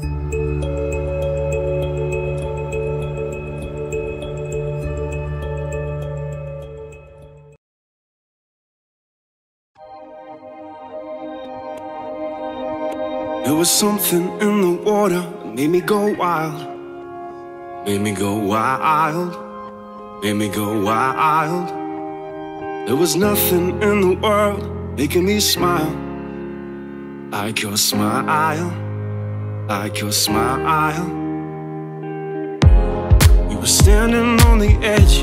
There was something in the water made me go wild. Made me go wild. Made me go wild. There was nothing in the world making me smile. Like your smile. Like your smile. We were standing on the edge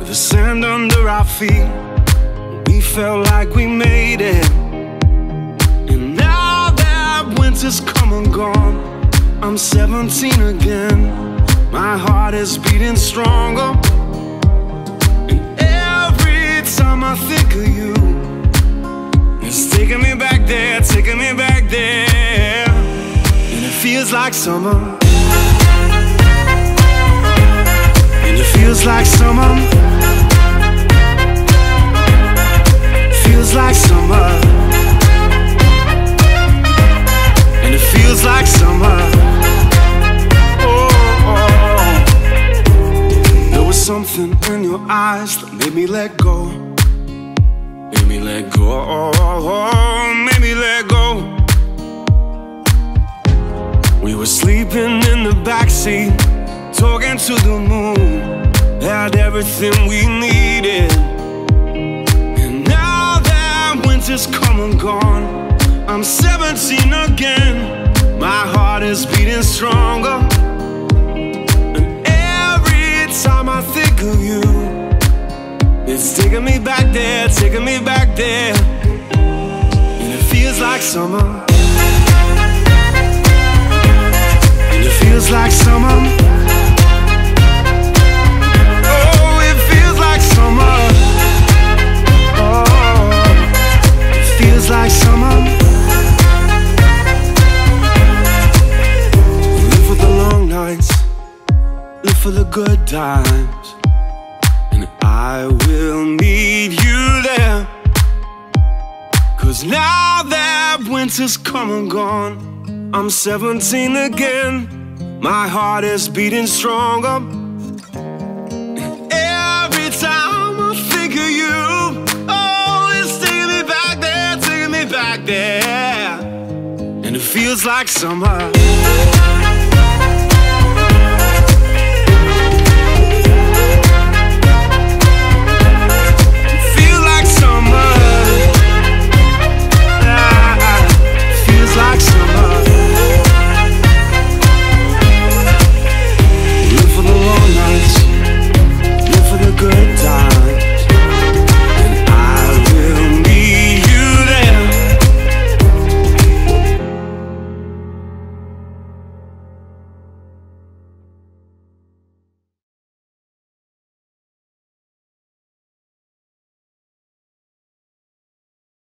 with the sand under our feet. We felt like we made it. And now that winter's come and gone, I'm 17 again. My heart is beating stronger. And every time I think of you, it's taking me back there, taking me back feels like summer. And it feels like summer. Feels like summer. And it feels like summer. Oh, oh. There was something in your eyes that made me let go. Made me let go. Made me let go. We were sleeping in the backseat, talking to the moon. Had everything we needed. And now that winter's come and gone, I'm 17 again. My heart is beating stronger. And every time I think of you, it's taking me back there, taking me back there. And it feels like summer. Feels like summer. Oh, it feels like summer. Oh, feels like summer. Live for the long nights, live for the good times, and I will need you there. Cause now that winter's come and gone, I'm 17 again. My heart is beating stronger. Every time I think of you, oh, it's taking me back there, taking me back there. And it feels like summer.